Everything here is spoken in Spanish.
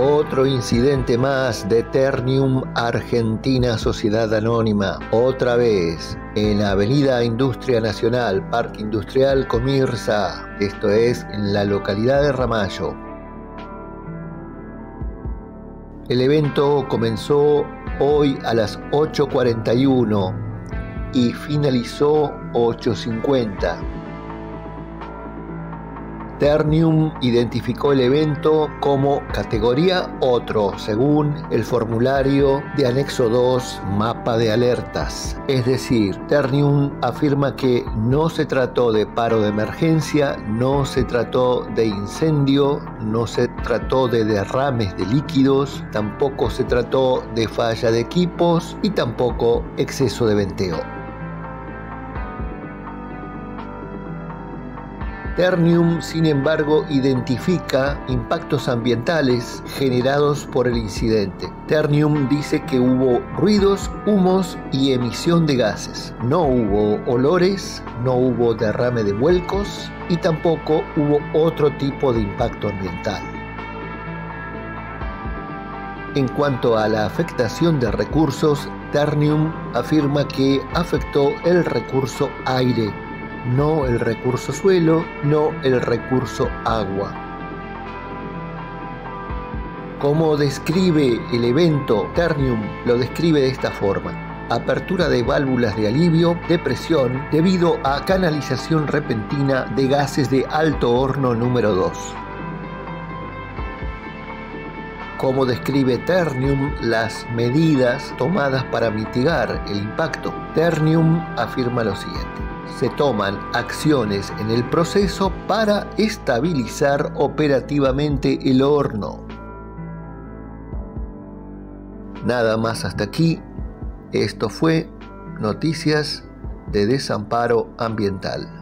Otro incidente más de Ternium Argentina Sociedad Anónima. Otra vez en la Avenida Industria Nacional, Parque Industrial Comirsa. Esto es en la localidad de Ramallo. El evento comenzó hoy a las 8.41 y finalizó 8.50. Ternium identificó el evento como categoría otro, según el formulario de anexo 2, mapa de alertas. Es decir, Ternium afirma que no se trató de paro de emergencia, no se trató de incendio, no se trató de derrames de líquidos, tampoco se trató de falla de equipos y tampoco exceso de venteo. Ternium, sin embargo, identifica impactos ambientales generados por el incidente. Ternium dice que hubo ruidos, humos y emisión de gases. No hubo olores, no hubo derrame de vuelcos y tampoco hubo otro tipo de impacto ambiental. En cuanto a la afectación de recursos, Ternium afirma que afectó el recurso aire no el recurso suelo, no el recurso agua. Como describe el evento, Ternium lo describe de esta forma. Apertura de válvulas de alivio de presión debido a canalización repentina de gases de alto horno número 2 como describe Ternium las medidas tomadas para mitigar el impacto. Ternium afirma lo siguiente se toman acciones en el proceso para estabilizar operativamente el horno. Nada más hasta aquí. Esto fue Noticias de Desamparo Ambiental.